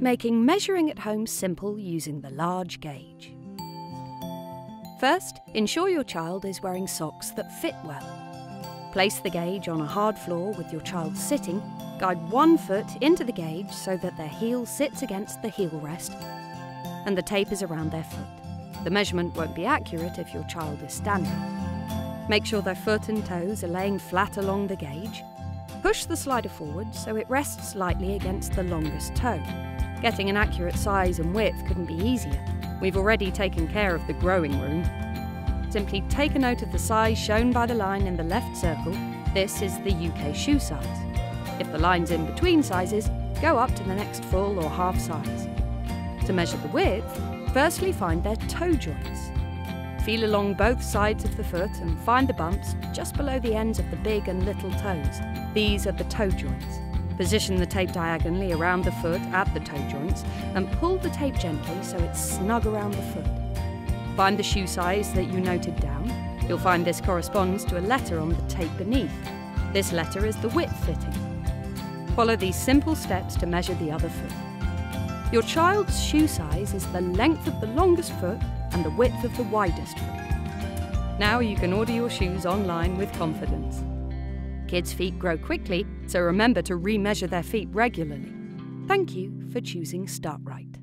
making measuring at home simple using the large gauge. First, ensure your child is wearing socks that fit well. Place the gauge on a hard floor with your child sitting, guide one foot into the gauge so that their heel sits against the heel rest and the tape is around their foot. The measurement won't be accurate if your child is standing. Make sure their foot and toes are laying flat along the gauge. Push the slider forward so it rests lightly against the longest toe. Getting an accurate size and width couldn't be easier. We've already taken care of the growing room. Simply take a note of the size shown by the line in the left circle. This is the UK shoe size. If the line's in between sizes, go up to the next full or half size. To measure the width, firstly find their toe joints. Feel along both sides of the foot and find the bumps just below the ends of the big and little toes. These are the toe joints. Position the tape diagonally around the foot at the toe joints and pull the tape gently so it's snug around the foot. Find the shoe size that you noted down. You'll find this corresponds to a letter on the tape beneath. This letter is the width fitting. Follow these simple steps to measure the other foot. Your child's shoe size is the length of the longest foot and the width of the widest foot. Now you can order your shoes online with confidence. Kids' feet grow quickly, so remember to remeasure their feet regularly. Thank you for choosing Startrite.